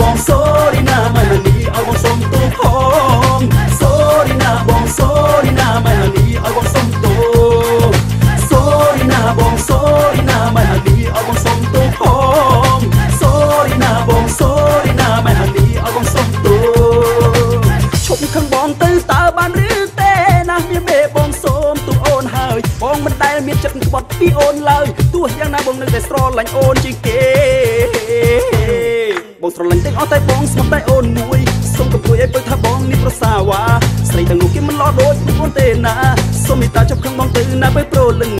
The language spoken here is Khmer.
បងសូរីណាម៉ៃណានីឲ្យបងសុំទូផងសូរីណាបងសូរីណាម៉ៃណានីឲ្យបងសុំទូសូរីណាបងសូរីណាម៉ៃណានីឲ្យបងសុំទូផងសូរីណាបងសូរីណាម៉ៃណានីឲ្យបងសុំទូឈប់ខឹងបងទៅតើបានឬទេណាមានមេបងសូមទូអូនហើយបងមិនដែលមានចិត្តក្បត់ពីអូនឡើយទោះយ៉ាងណាបងនៅតែស្រឡាញ់អូនជាងគេ បងស្រឡាញ់ទាំងអស់តែបងស្មត់តែអូនមួយសូមកពួយឲ្យពើថាបងនេះប្រសាវ៉ាស្រីទាំងនោះគេមិនឡោដូចអូនទេណាសូមមេត្តាជប់ខឹងបងទៅណាបើប្រលឹង